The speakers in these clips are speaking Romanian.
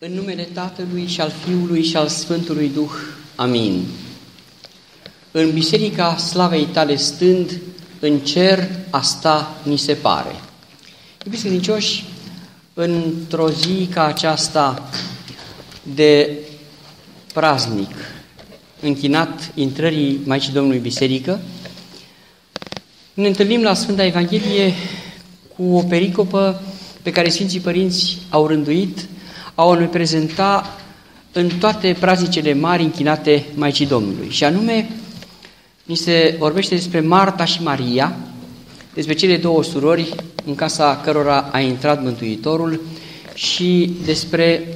În numele Tatălui și al Fiului și al Sfântului Duh. Amin. În biserica slavei tale stând, în cer asta ni se pare. Iubiți credincioși, într-o zi ca aceasta de praznic, închinat intrării Maicii Domnului Biserică, ne întâlnim la Sfânta Evanghelie cu o pericopă pe care Sfinții Părinți au rânduit au ne prezenta în toate praznicele mari închinate Maicii Domnului. Și anume, ni se vorbește despre Marta și Maria, despre cele două surori în casa cărora a intrat Mântuitorul și despre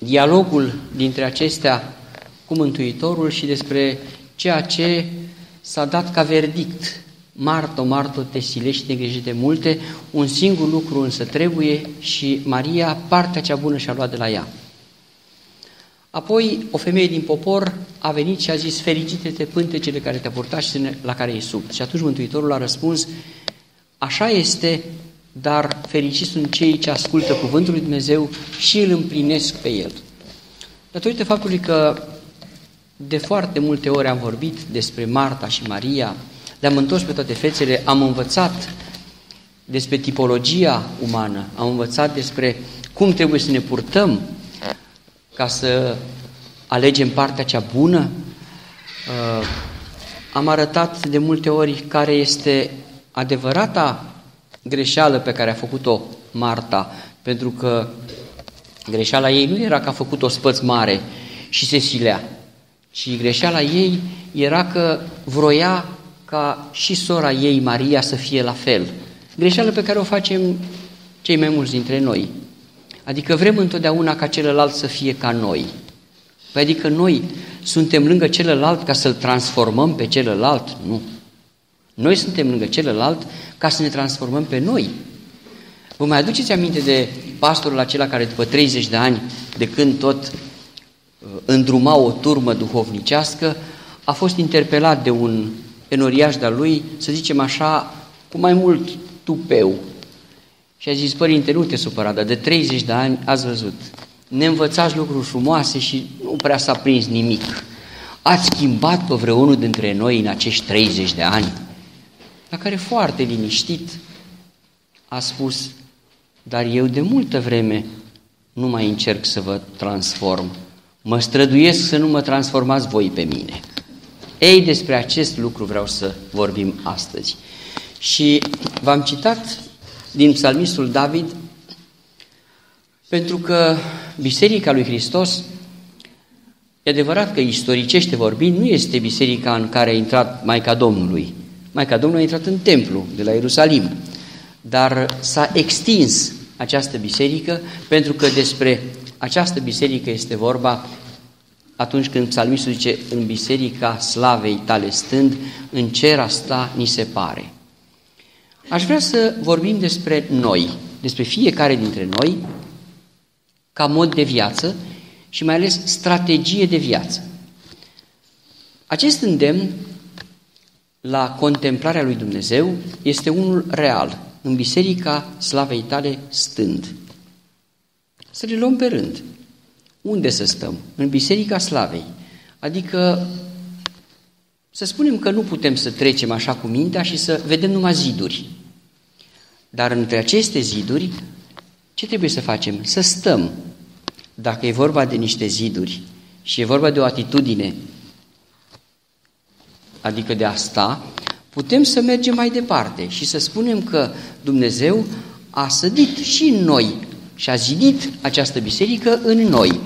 dialogul dintre acestea cu Mântuitorul și despre ceea ce s-a dat ca verdict Marto, Marto, te silești, te griji de multe, un singur lucru însă trebuie și Maria, partea cea bună și-a luat de la ea. Apoi, o femeie din popor a venit și a zis, fericite-te pântecele care te-a purtat și la care e sub. Și atunci Mântuitorul a răspuns, așa este, dar fericiți sunt cei ce ascultă cuvântul lui Dumnezeu și îl împlinesc pe el. Datorită faptului că de foarte multe ori am vorbit despre Marta și Maria, le-am întors pe toate fețele, am învățat despre tipologia umană, am învățat despre cum trebuie să ne purtăm ca să alegem partea cea bună. Uh, am arătat de multe ori care este adevărata greșeală pe care a făcut-o Marta, pentru că greșeala ei nu era că a făcut o spăț mare și se silea, ci greșeala ei era că vroia ca și sora ei, Maria, să fie la fel. Greșeală pe care o facem cei mai mulți dintre noi. Adică vrem întotdeauna ca celălalt să fie ca noi. Păi adică noi suntem lângă celălalt ca să-l transformăm pe celălalt? Nu. Noi suntem lângă celălalt ca să ne transformăm pe noi. Vă mai aduceți aminte de pastorul acela care după 30 de ani, de când tot uh, îndruma o turmă duhovnicească, a fost interpelat de un enoriaș de-a lui, să zicem așa, cu mai mult tupeu. Și a zis, părinte, nu te supăra, dar de 30 de ani ați văzut, ne învățați lucruri frumoase și nu prea s-a prins nimic. Ați schimbat pe vreunul dintre noi în acești 30 de ani? La care foarte liniștit a spus, dar eu de multă vreme nu mai încerc să vă transform. Mă străduiesc să nu mă transformați voi pe mine. Ei, despre acest lucru vreau să vorbim astăzi. Și v-am citat din psalmistul David pentru că Biserica lui Hristos, e adevărat că istoricește vorbind, nu este biserica în care a intrat Maica Domnului. Maica Domnului a intrat în templu de la Ierusalim, dar s-a extins această biserică pentru că despre această biserică este vorba atunci când psalmistul zice, în biserica slavei tale stând, în cer asta ni se pare. Aș vrea să vorbim despre noi, despre fiecare dintre noi, ca mod de viață și mai ales strategie de viață. Acest îndemn la contemplarea lui Dumnezeu este unul real, în biserica slavei tale stând. Să le luăm pe rând. Unde să stăm? În Biserica Slavei. Adică să spunem că nu putem să trecem așa cu mintea și să vedem numai ziduri. Dar între aceste ziduri, ce trebuie să facem? Să stăm. Dacă e vorba de niște ziduri și e vorba de o atitudine, adică de a sta, putem să mergem mai departe și să spunem că Dumnezeu a sădit și în noi și a zidit această biserică în noi.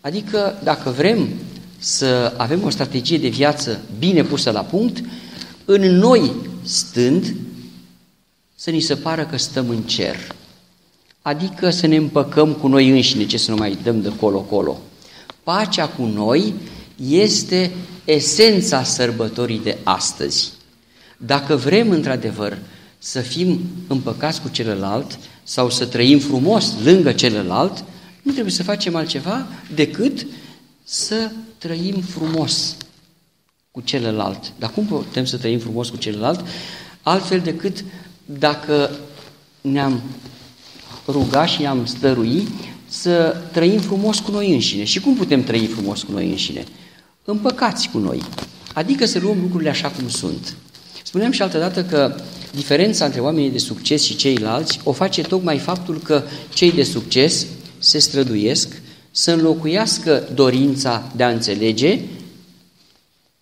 Adică, dacă vrem să avem o strategie de viață bine pusă la punct, în noi stând, să ni se pară că stăm în cer. Adică să ne împăcăm cu noi înșine, ce să nu mai dăm de colo-colo. Pacea cu noi este esența sărbătorii de astăzi. Dacă vrem într-adevăr să fim împăcați cu celălalt sau să trăim frumos lângă celălalt, nu trebuie să facem altceva decât să trăim frumos cu celălalt. Dar cum putem să trăim frumos cu celălalt? Altfel decât dacă ne-am rugat și ne-am stărui să trăim frumos cu noi înșine. Și cum putem trăi frumos cu noi înșine? Împăcați cu noi. Adică să luăm lucrurile așa cum sunt. Spuneam și altădată că diferența între oamenii de succes și ceilalți o face tocmai faptul că cei de succes se străduiesc să înlocuiască dorința de a înțelege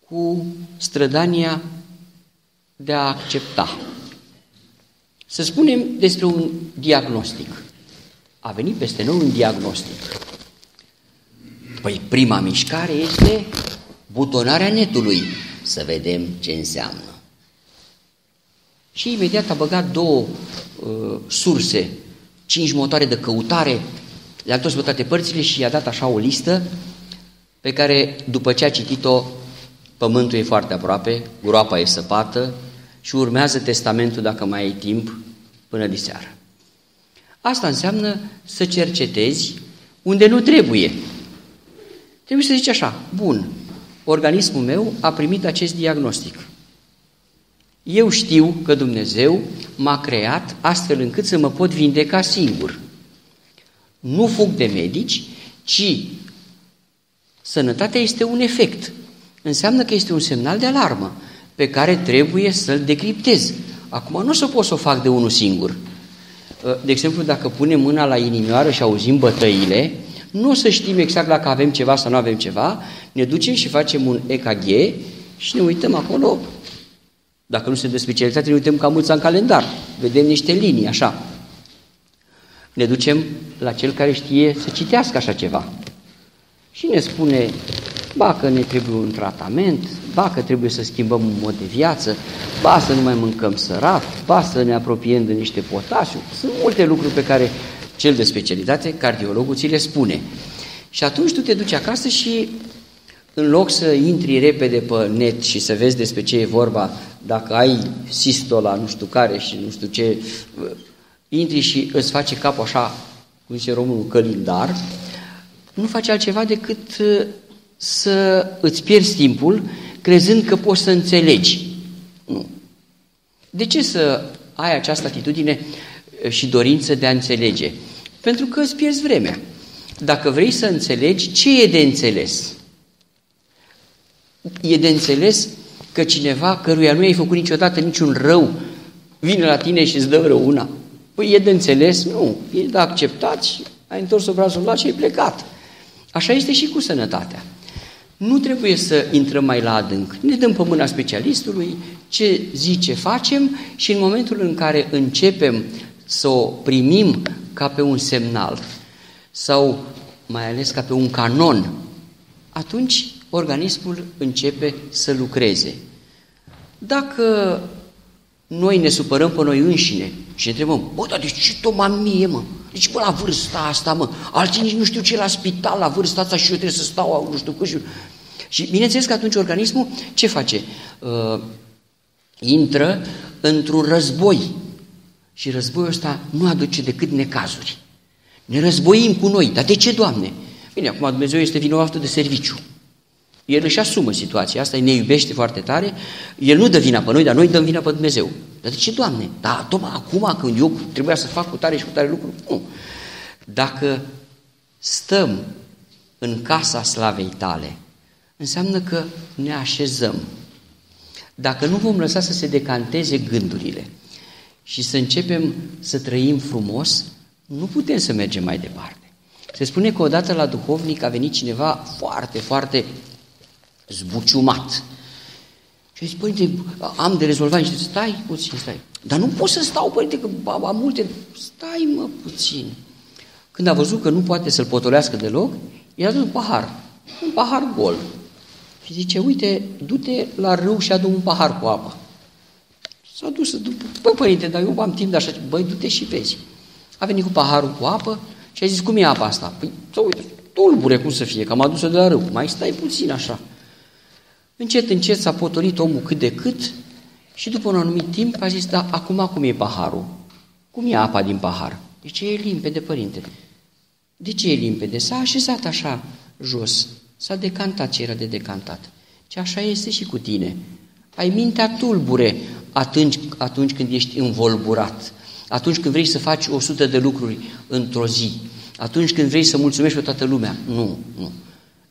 cu strădania de a accepta. Să spunem despre un diagnostic. A venit peste noi un diagnostic. Păi prima mișcare este butonarea netului, să vedem ce înseamnă. Și imediat a băgat două uh, surse, cinci motoare de căutare, le-a întors pe toate părțile și i-a dat așa o listă pe care, după ce a citit-o, pământul e foarte aproape, groapa e săpată și urmează testamentul, dacă mai ai timp, până diseară. Asta înseamnă să cercetezi unde nu trebuie. Trebuie să zici așa, bun, organismul meu a primit acest diagnostic. Eu știu că Dumnezeu m-a creat astfel încât să mă pot vindeca singur. Nu fug de medici, ci sănătatea este un efect. Înseamnă că este un semnal de alarmă pe care trebuie să-l decriptez. Acum nu o să pot să o fac de unul singur. De exemplu, dacă punem mâna la inimioară și auzim bătăile, nu o să știm exact dacă avem ceva sau nu avem ceva, ne ducem și facem un EKG și ne uităm acolo, dacă nu suntem de specialitate, ne uităm ca mulți în calendar, vedem niște linii, așa. Ne ducem la cel care știe să citească așa ceva și ne spune, ba că ne trebuie un tratament, ba că trebuie să schimbăm un mod de viață, ba să nu mai mâncăm sărat, ba să ne apropiem de niște potasiu. Sunt multe lucruri pe care cel de specialitate, cardiologul, ți le spune. Și atunci tu te duci acasă și în loc să intri repede pe net și să vezi despre ce e vorba, dacă ai sistola, nu știu care și nu știu ce, intri și îți face capul așa, cum zice românul, călindar, nu faci altceva decât uh, să îți pierzi timpul crezând că poți să înțelegi. Nu. De ce să ai această atitudine și dorință de a înțelege? Pentru că îți pierzi vremea. Dacă vrei să înțelegi, ce e de înțeles? E de înțeles că cineva căruia nu ai făcut niciodată niciun rău vine la tine și îți dă răuna. Păi e de înțeles? Nu. E de acceptat și ai întors obrazul la și ai plecat. Așa este și cu sănătatea. Nu trebuie să intrăm mai la adânc. Ne dăm pe mâna specialistului ce zice facem și în momentul în care începem să o primim ca pe un semnal sau mai ales ca pe un canon, atunci organismul începe să lucreze. Dacă noi ne supărăm pe noi înșine și ne întrebăm, bă, dar de ce tot mie, mă? Deci până la vârsta asta, mă, alții nici nu știu ce la spital la vârsta asta și eu trebuie să stau, nu știu cât și... Și bineînțeles că atunci organismul ce face? Uh, intră într-un război. Și războiul ăsta nu aduce decât necazuri. Ne războim cu noi. Dar de ce, Doamne? Bine, acum Dumnezeu este vinovat de serviciu. El își asumă situația asta, ne iubește foarte tare, El nu dă vina pe noi, dar noi dăm vina pe Dumnezeu. Dar de ce, Doamne? Da, tocmai acum când eu trebuia să fac cu tare și cu tare lucruri, nu. Dacă stăm în casa slavei tale, înseamnă că ne așezăm. Dacă nu vom lăsa să se decanteze gândurile și să începem să trăim frumos, nu putem să mergem mai departe. Se spune că odată la duhovnic a venit cineva foarte, foarte zbuciumat. Și zice, părinte, am de rezolvat niște, stai puțin, stai. Dar nu pot să stau, părinte, că am multe, stai mă puțin. Când a văzut că nu poate să-l potolească deloc, i-a dus un pahar, un pahar gol. Și zice, uite, du-te la râu și adu un pahar cu apă. S-a dus, bă, părinte, dar eu am timp de așa, băi, du-te și vezi. A venit cu paharul cu apă și a zis, cum e apa asta? Păi, să uite, tulbure cum să fie, că am adus-o de la râu. Mai stai puțin așa. Încet, încet s-a potolit omul cât de cât și după un anumit timp a zis, da, acum cum e paharul? Cum e apa din pahar? Deci e limpede, părinte. De ce e limpede? S-a așezat așa jos, s-a decantat ce era de decantat. Și așa este și cu tine. Ai mintea tulbure atunci, atunci când ești învolburat, atunci când vrei să faci o sută de lucruri într-o zi, atunci când vrei să mulțumești pe toată lumea. Nu, nu.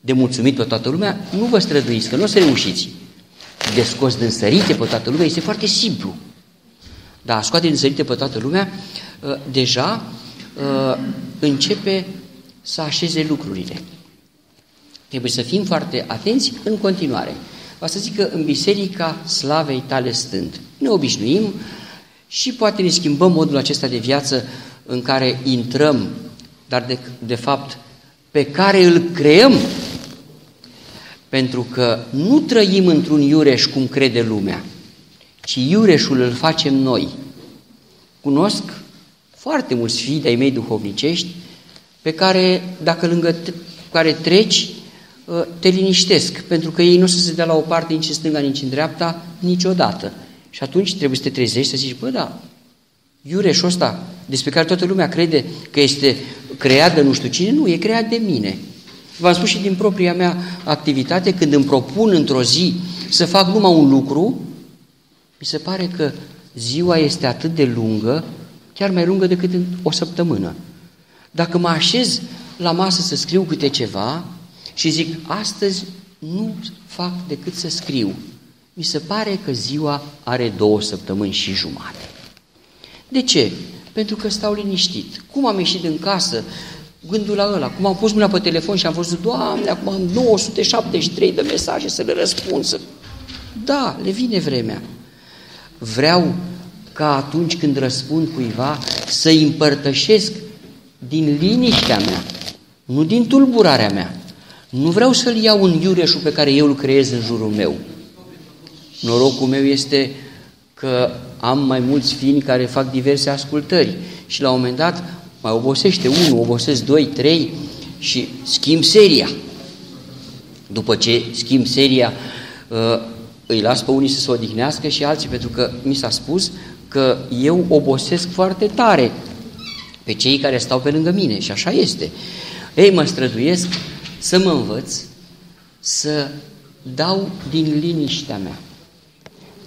De mulțumit pe toată lumea, nu vă străduiți, că nu o să reușiți. De scos din sărite pe toată lumea este foarte simplu. Dar scoate din sărite pe toată lumea, uh, deja uh, începe să așeze lucrurile. Trebuie să fim foarte atenți în continuare. Va să zic că în biserica slavei tale stând. Ne obișnuim și poate ne schimbăm modul acesta de viață în care intrăm, dar de, de fapt pe care îl creăm, pentru că nu trăim într-un iureș cum crede lumea, ci iureșul îl facem noi. Cunosc foarte mulți fii de-ai mei duhovnicești pe care, dacă lângă care treci, ă, te liniștesc, pentru că ei nu o să se dea la o parte nici în stânga, nici în dreapta, niciodată. Și atunci trebuie să te trezești să zici, bă, da, iureșul ăsta despre care toată lumea crede că este creat de nu știu cine, nu, e creat de mine. V-am spus și din propria mea activitate, când îmi propun într-o zi să fac numai un lucru, mi se pare că ziua este atât de lungă, chiar mai lungă decât în o săptămână. Dacă mă așez la masă să scriu câte ceva și zic, astăzi nu fac decât să scriu, mi se pare că ziua are două săptămâni și jumate. De ce? Pentru că stau liniștit. Cum am ieșit din casă, gândul la ăla, cum am pus mâna pe telefon și am fost, Doamne, acum am 973 de mesaje să le răspund. Să... Da, le vine vremea. Vreau ca atunci când răspund cuiva să-i împărtășesc din liniștea mea, nu din tulburarea mea. Nu vreau să-l iau în iureșul pe care eu îl creez în jurul meu. Norocul meu este că am mai mulți fini care fac diverse ascultări și la un moment dat mai obosește unul, obosesc doi, trei și schimb seria. După ce schimb seria, uh, îi las pe unii să se odihnească și alții, pentru că mi s-a spus că eu obosesc foarte tare pe cei care stau pe lângă mine și așa este. Ei, mă străduiesc să mă învăț să dau din liniștea mea.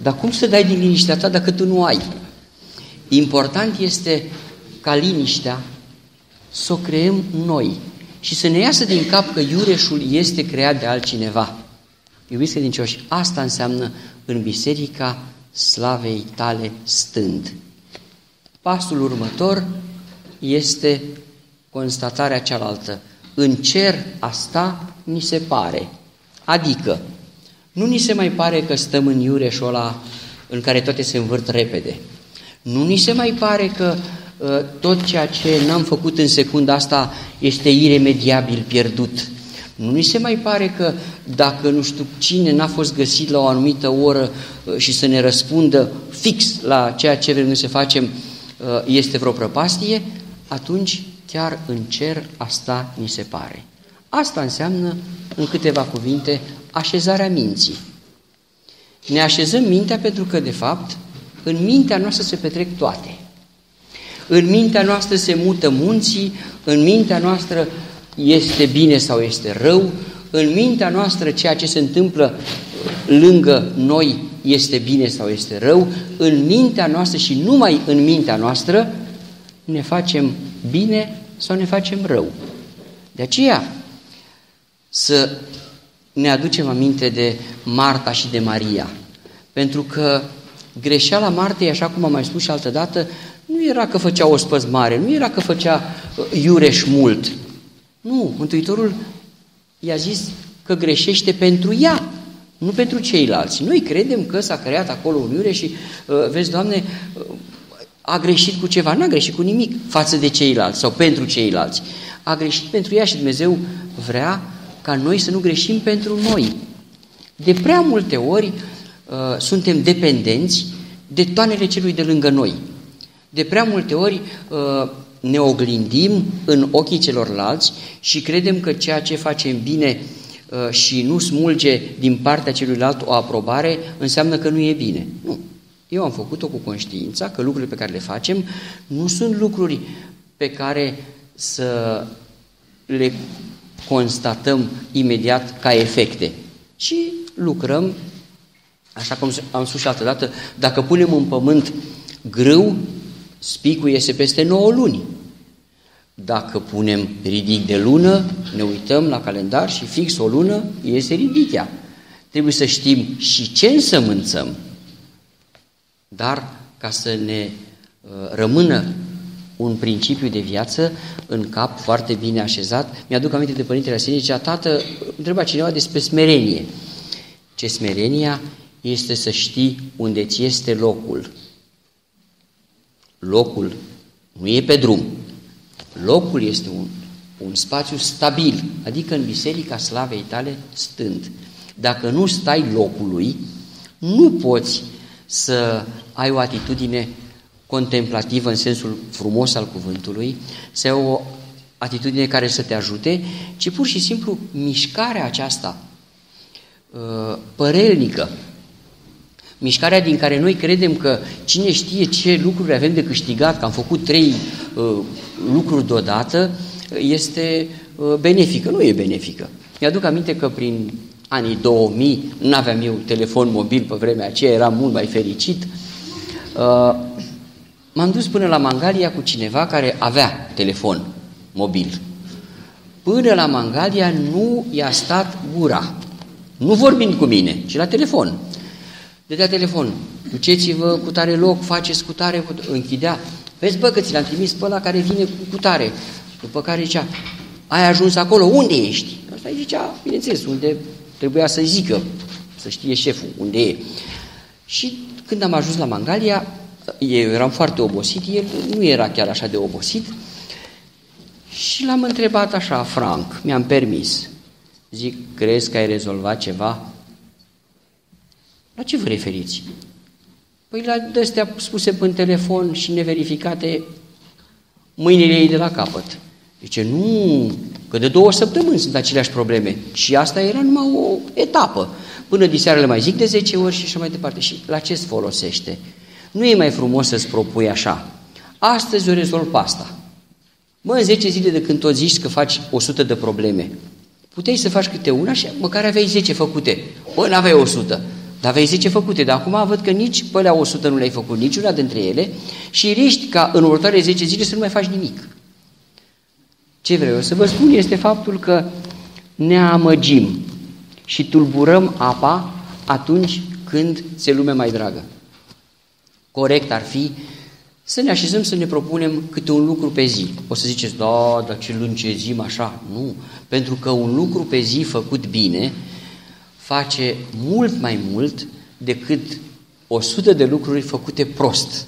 Dar cum să dai din liniștea ta dacă tu nu ai? Important este ca liniștea să o creăm noi și să ne iasă din cap că iureșul este creat de altcineva. Iubiți credincioși, asta înseamnă în biserica slavei tale stând. Pasul următor este constatarea cealaltă. În cer asta ni se pare. Adică, nu ni se mai pare că stăm în iureșul ăla în care toate se învârt repede. Nu ni se mai pare că uh, tot ceea ce n-am făcut în secunda asta este iremediabil pierdut. Nu ni se mai pare că dacă nu știu cine n-a fost găsit la o anumită oră uh, și să ne răspundă fix la ceea ce vrem să facem uh, este vreo prăpastie, atunci chiar în cer asta ni se pare. Asta înseamnă, în câteva cuvinte, așezarea minții. Ne așezăm mintea pentru că, de fapt, în mintea noastră se petrec toate. În mintea noastră se mută munții, în mintea noastră este bine sau este rău, în mintea noastră ceea ce se întâmplă lângă noi este bine sau este rău, în mintea noastră și numai în mintea noastră ne facem bine sau ne facem rău. De aceea să ne aducem aminte de Marta și de Maria, pentru că greșeala Martei, așa cum am mai spus și altă dată, nu era că făcea o spăz mare, nu era că făcea uh, iureș mult. Nu, Mântuitorul i-a zis că greșește pentru ea, nu pentru ceilalți. Noi credem că s-a creat acolo un iureș și, uh, vezi, Doamne, uh, a greșit cu ceva, n-a greșit cu nimic față de ceilalți sau pentru ceilalți. A greșit pentru ea și Dumnezeu vrea ca noi să nu greșim pentru noi. De prea multe ori uh, suntem dependenți de toanele celui de lângă noi. De prea multe ori uh, ne oglindim în ochii celorlalți și credem că ceea ce facem bine uh, și nu smulge din partea celuilalt o aprobare înseamnă că nu e bine. Nu. Eu am făcut-o cu conștiința că lucrurile pe care le facem nu sunt lucruri pe care să le constatăm imediat ca efecte, ci lucrăm, așa cum am spus și altă dată, dacă punem în pământ grâu, spicul iese peste 9 luni. Dacă punem ridic de lună, ne uităm la calendar și fix o lună iese ridichea. Trebuie să știm și ce însămânțăm, dar ca să ne uh, rămână un principiu de viață în cap foarte bine așezat. Mi-aduc aminte de Părintele Arsenie, zicea, tată, întreba cineva despre smerenie. Ce smerenia este să știi unde ți este locul. Locul nu e pe drum. Locul este un, un spațiu stabil, adică în Biserica Slavei tale stând. Dacă nu stai locului, nu poți să ai o atitudine contemplativă în sensul frumos al cuvântului, să ai o atitudine care să te ajute, ci pur și simplu mișcarea aceasta uh, părelnică, mișcarea din care noi credem că cine știe ce lucruri avem de câștigat, că am făcut trei uh, lucruri deodată, este uh, benefică. Nu e benefică. Mi-aduc aminte că prin anii 2000, nu aveam eu telefon mobil pe vremea aceea, eram mult mai fericit, uh, m-am dus până la Mangalia cu cineva care avea telefon mobil. Până la Mangalia nu i-a stat gura, nu vorbind cu mine, ci la telefon. Dădea telefon, duceți-vă cu tare loc, faceți cu tare, cu... închidea. Vezi, bă, că ți l-am trimis pe ăla care vine cu, cu tare. După care zicea, ai ajuns acolo, unde ești? Asta îi zicea, bineînțeles, unde trebuia să zică, să știe șeful unde e. Și când am ajuns la Mangalia, eu eram foarte obosit, el nu era chiar așa de obosit, și l-am întrebat așa, franc, mi-am permis. Zic, crezi că ai rezolvat ceva? La ce vă referiți? Păi la de-astea spuse pe telefon și neverificate, mâinile ei de la capăt. Zice, nu, că de două săptămâni sunt aceleași probleme. Și asta era numai o etapă. Până diseară le mai zic de 10 ori și așa mai departe. Și la ce îți folosește? Nu e mai frumos să-ți propui așa. Astăzi o rezolv pe asta. Mă, în 10 zile de când tot zici că faci 100 de probleme, puteai să faci câte una și măcar aveai 10 făcute. Bă, n-aveai 100. Dar aveai 10 făcute, dar acum văd că nici pe alea 100 nu le-ai făcut, niciuna dintre ele și riști ca în următoarele 10 zile să nu mai faci nimic. Ce vreau să vă spun este faptul că ne amăgim și tulburăm apa atunci când ți lume mai dragă. Corect ar fi să ne așezăm să ne propunem câte un lucru pe zi. O să ziceți, da, dar ce lungezim așa. Nu, pentru că un lucru pe zi făcut bine face mult mai mult decât o sută de lucruri făcute prost.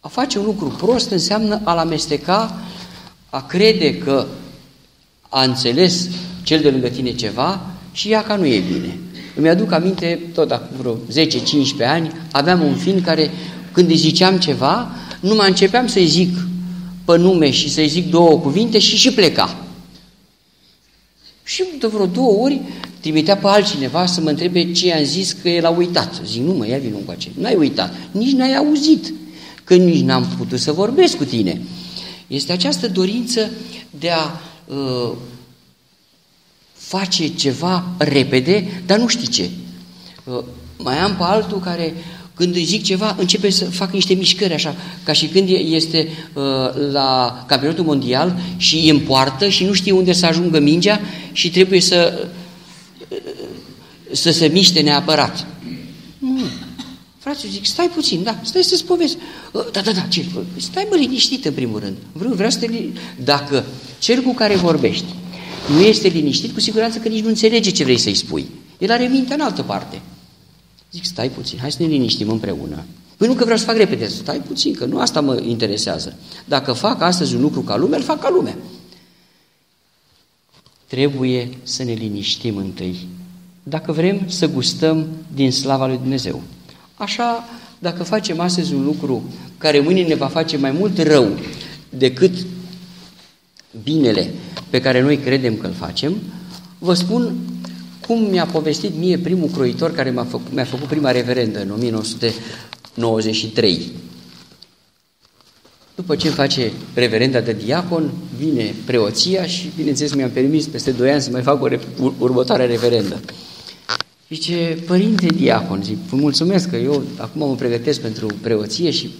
A face un lucru prost înseamnă a-l amesteca, a crede că a înțeles cel de lângă tine ceva și ea ca nu e bine. Îmi aduc aminte, tot acum vreo 10-15 ani, aveam un film care, când îi ziceam ceva, numai începeam să-i zic pe nume și să-i zic două cuvinte și și pleca. Și de vreo două ori trimitea pe altcineva să mă întrebe ce i-am zis că el a uitat. Zic, nu mă, ia vină încoace. N-ai uitat, nici n-ai auzit, că nici n-am putut să vorbesc cu tine. Este această dorință de a uh, face ceva repede, dar nu știi ce. Uh, mai am pe altul care când îi zic ceva, începe să fac niște mișcări așa, ca și când este uh, la campionatul mondial și îi împoartă și nu știe unde să ajungă mingea și trebuie să să se miște neapărat. Nu. Frate, zic, stai puțin, da, stai să-ți povesti. Ă, da, da, da, ce? Stai mă liniștit în primul rând. Vreau, vreau să te Dacă cel cu care vorbești nu este liniștit, cu siguranță că nici nu înțelege ce vrei să-i spui. El are mintea în altă parte. Zic, stai puțin, hai să ne liniștim împreună. Păi nu că vreau să fac repede, stai puțin, că nu asta mă interesează. Dacă fac astăzi un lucru ca lumea, îl fac ca lumea. Trebuie să ne liniștim întâi dacă vrem să gustăm din slava lui Dumnezeu. Așa, dacă facem astăzi un lucru care mâine ne va face mai mult rău decât binele pe care noi credem că îl facem, vă spun cum mi-a povestit mie primul croitor care mi-a făcut, mi făcut prima reverendă în 1993. După ce face reverenda de diacon, vine preoția și, bineînțeles, mi-am permis peste doi ani să mai fac o următoare reverendă. Zice, părinte diacon, zic, vă mulțumesc că eu acum mă pregătesc pentru preoție și...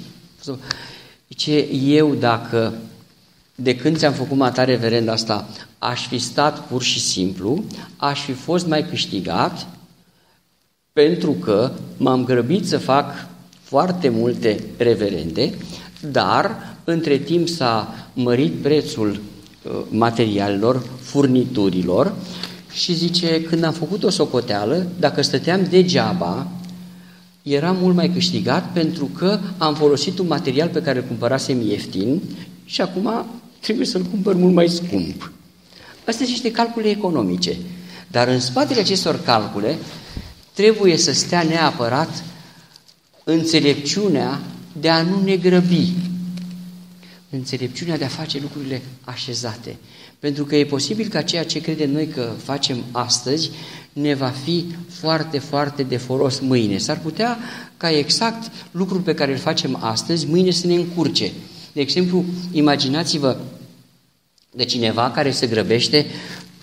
Zice, eu dacă de când ți-am făcut mata reverend asta, aș fi stat pur și simplu, aș fi fost mai câștigat, pentru că m-am grăbit să fac foarte multe reverende, dar între timp s-a mărit prețul uh, materialelor, furniturilor și zice, când am făcut o socoteală, dacă stăteam degeaba, era mult mai câștigat pentru că am folosit un material pe care îl cumpărasem ieftin și acum trebuie să-l cumpăr mult mai scump. Astea sunt niște calcule economice. Dar în spatele acestor calcule trebuie să stea neapărat înțelepciunea de a nu ne grăbi, înțelepciunea de a face lucrurile așezate. Pentru că e posibil ca ceea ce credem noi că facem astăzi ne va fi foarte, foarte de folos mâine. S-ar putea ca exact lucrul pe care îl facem astăzi, mâine să ne încurce. De exemplu, imaginați-vă de cineva care se grăbește,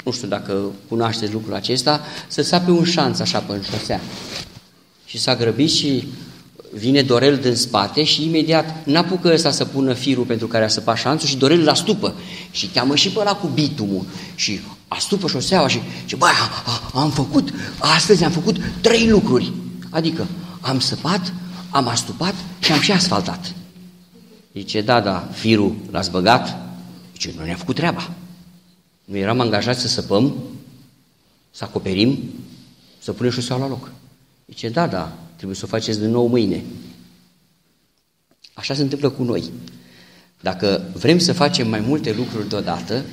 nu știu dacă cunoașteți lucrul acesta, să sape un șanț așa pe în șosea. Și s-a grăbit și vine Dorel din spate și imediat n-apucă ăsta să pună firul pentru care a săpat șanțul și Dorel la stupă și cheamă și pe ăla cu bitumul și astupă șoseaua și zice, băi, am făcut, astăzi am făcut trei lucruri. Adică am săpat, am astupat și am și asfaltat. Zice, da, da, firul l-ați băgat? Zice, noi ne-am făcut treaba. Nu eram angajați să săpăm, să acoperim, să punem șoseaua la loc. Zice, da, da, trebuie să o faceți din nou mâine. Așa se întâmplă cu noi. Dacă vrem să facem mai multe lucruri deodată,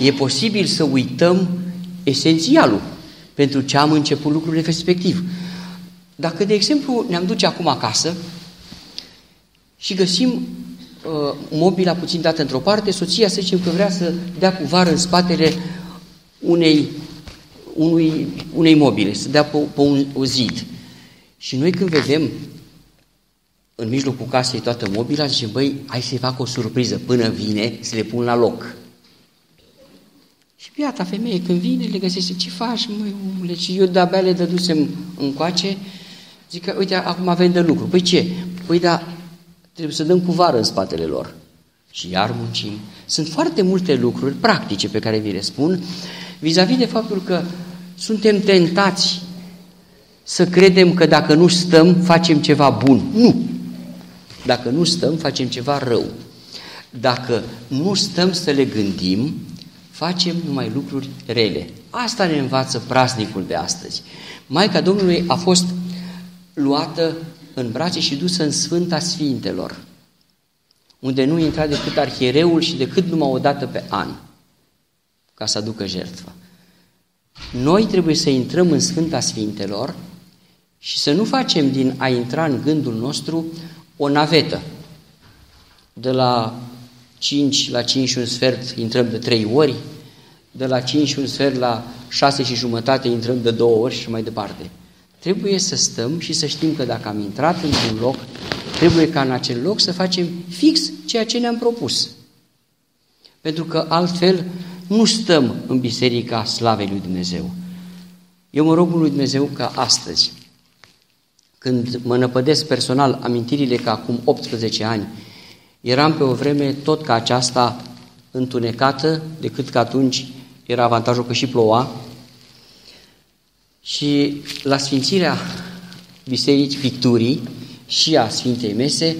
e posibil să uităm esențialul pentru ce am început lucrurile respectiv. Dacă, de exemplu, ne-am duce acum acasă și găsim uh, mobila puțin dată într-o parte, soția să zicem că vrea să dea cu vară în spatele unei, unui, unei mobile, să dea pe, pe un, un zid. Și noi când vedem în mijlocul casei toată mobila, zicem, băi, hai să-i fac o surpriză până vine să le pun la loc. Și biata femeie când vine le găsește, ce faci măi omule? Și eu de-abia le dădusem încoace, zic că, uite, acum avem de lucru. Păi ce? Păi da, trebuie să dăm cu vară în spatele lor. Și iar muncim. Sunt foarte multe lucruri practice pe care vi le spun, vis-a-vis -vis de faptul că suntem tentați să credem că dacă nu stăm, facem ceva bun. Nu! Dacă nu stăm, facem ceva rău. Dacă nu stăm să le gândim, facem numai lucruri rele. Asta ne învață praznicul de astăzi. Maica Domnului a fost luată în brațe și dusă în Sfânta Sfintelor, unde nu intra decât arhiereul și decât numai o dată pe an, ca să aducă jertfă. Noi trebuie să intrăm în Sfânta Sfintelor și să nu facem din a intra în gândul nostru o navetă. De la 5 la 5 și un sfert intrăm de 3 ori, de la 5 și un sfert la 6 și jumătate intrăm de 2 ori și mai departe. Trebuie să stăm și să știm că dacă am intrat într-un loc, trebuie ca în acel loc să facem fix ceea ce ne-am propus. Pentru că altfel nu stăm în Biserica Slavei lui Dumnezeu. Eu mă rog lui Dumnezeu ca astăzi, când mă năpădesc personal amintirile că acum 18 ani eram pe o vreme tot ca aceasta întunecată, decât că atunci era avantajul că și ploua. Și la sfințirea Bisericii Picturii și a Sfintei Mese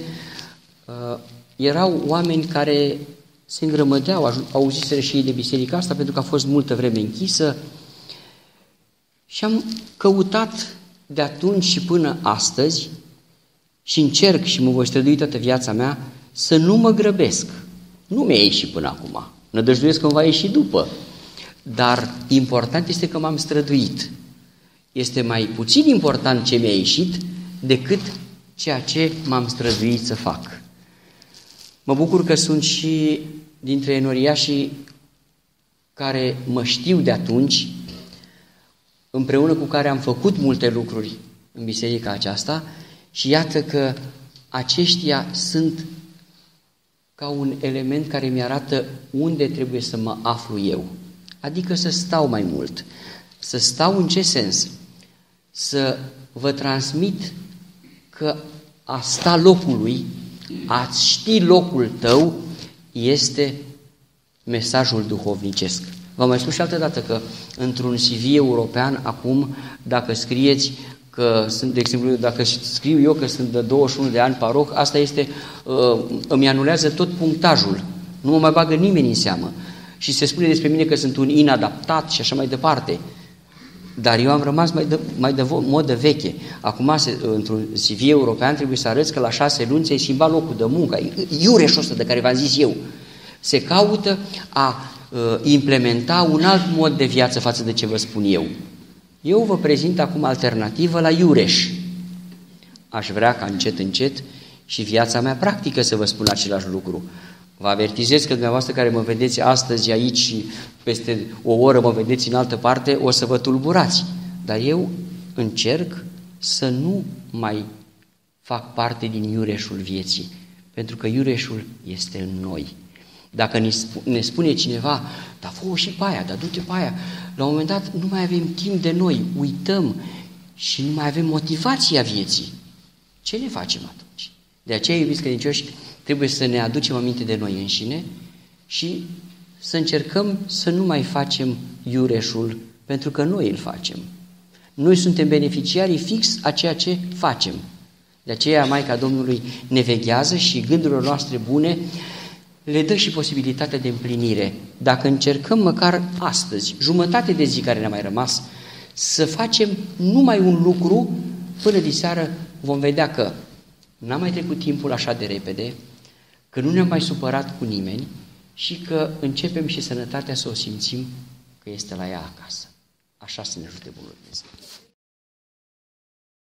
uh, erau oameni care se îngrămădeau, auziseră și ei de biserica asta pentru că a fost multă vreme închisă și am căutat de atunci și până astăzi și încerc și mă voi strădui toată viața mea să nu mă grăbesc. Nu mi-a ieșit până acum. Nădăjduiesc că îmi va ieși după. Dar important este că m-am străduit. Este mai puțin important ce mi-a ieșit decât ceea ce m-am străduit să fac. Mă bucur că sunt și dintre enoriașii care mă știu de atunci împreună cu care am făcut multe lucruri în biserica aceasta și iată că aceștia sunt ca un element care mi-arată unde trebuie să mă aflu eu. Adică să stau mai mult. Să stau în ce sens? Să vă transmit că a sta locului, a ști locul tău, este mesajul duhovnicesc. Vă mai spun și altă dată că într-un CV european acum, dacă scrieți că sunt, de exemplu, dacă scriu eu că sunt de 21 de ani paroc, asta este, uh, îmi anulează tot punctajul. Nu mă mai bagă nimeni în seamă. Și se spune despre mine că sunt un inadaptat și așa mai departe. Dar eu am rămas mai de, mai de modă veche. Acum, într-un CV european, trebuie să arăți că la șase luni ți-ai schimbat locul de muncă. Iureșul ăsta de care v-am zis eu. Se caută a uh, implementa un alt mod de viață față de ce vă spun eu. Eu vă prezint acum alternativă la Iureș. Aș vrea ca încet, încet și viața mea practică să vă spun același lucru. Vă avertizez că dumneavoastră care mă vedeți astăzi aici și peste o oră mă vedeți în altă parte, o să vă tulburați. Dar eu încerc să nu mai fac parte din iureșul vieții, pentru că iureșul este în noi. Dacă ne spune cineva, dar fă și pe aia, dar du-te pe aia, la un moment dat nu mai avem timp de noi, uităm și nu mai avem motivația vieții. Ce ne facem atunci? De aceea, iubiți credincioși, trebuie să ne aducem aminte de noi înșine și să încercăm să nu mai facem iureșul, pentru că noi îl facem. Noi suntem beneficiarii fix a ceea ce facem. De aceea Maica Domnului ne veghează și gândurile noastre bune le dă și posibilitatea de împlinire. Dacă încercăm măcar astăzi, jumătate de zi care ne-a mai rămas, să facem numai un lucru, până de seară vom vedea că n-a mai trecut timpul așa de repede, că nu ne-am mai supărat cu nimeni și că începem și sănătatea să o simțim că este la ea acasă. Așa să ne ajute Bunul Dumnezeu.